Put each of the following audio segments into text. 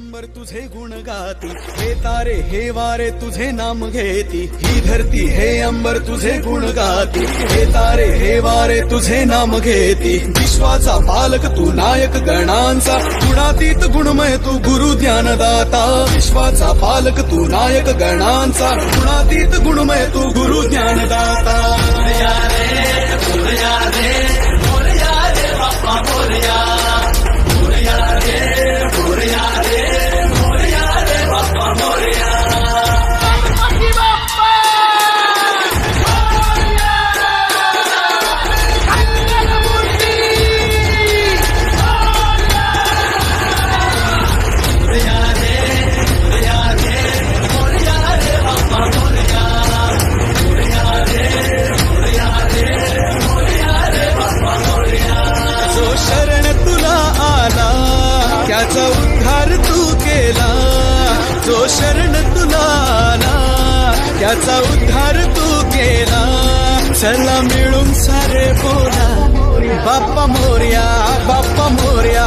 अंबर तुझे गुण गाती, हे तारे, हे वारे, तुझे नाम घेती, ही धरती, हे अंबर तुझे गुण गाती, हे तारे, हे वारे, तुझे नाम घेती, विश्वाचा पालक तू, नायक गणांचा, गुणातीत गुणमय तू, गुरु ज्ञानदाता, विश्वाचा पालक तू, नायक गणांचा, गुणातीत गुणमय तू, गुरु ज्ञानदाता. जो शरण तुला आला त्याचा उद्धार तू केला. चला मिळून सारे बोला बाप्पा मोर्या बाप्पा मोर्या.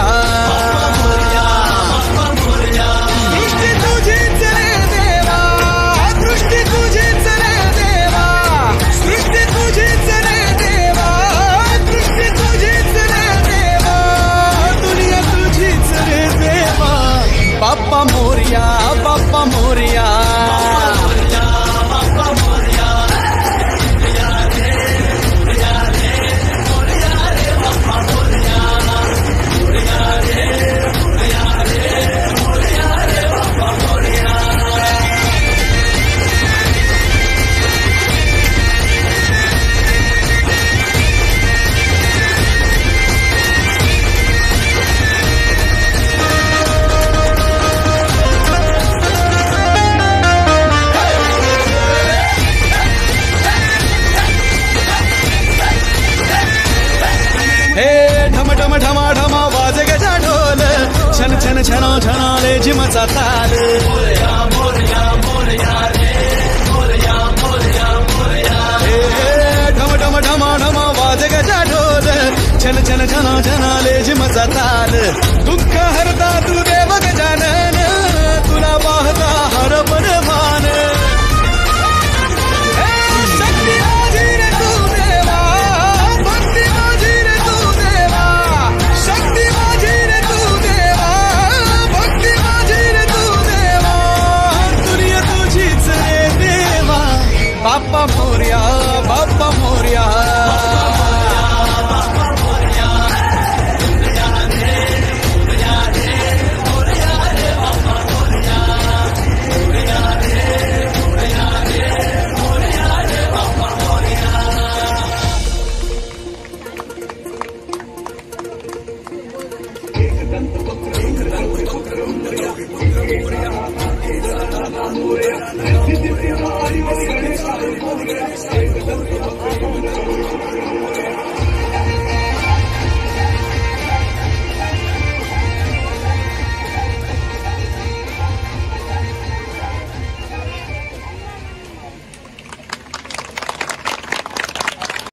दृष्टी तुझीच रे देवा दृष्टी तुझीच रे देवा. सृष्टी तुझीच रे देवा दृष्टी तुझीच रे देवा. दुनिया तुझीच रे देवा बाप्पा मोर्या. बाप्पा मोर्या ढम ढम ढमा ढमा वाज गजा ढोल. छन छन छनो छनो रे ताल. छन ढमा ढमा वाजे ढोल. छन छन छनो ले जिम ताल. दुख हरता तू देव गजानन. बापा मोरिया बापा मोरिया। Moria, Thank you.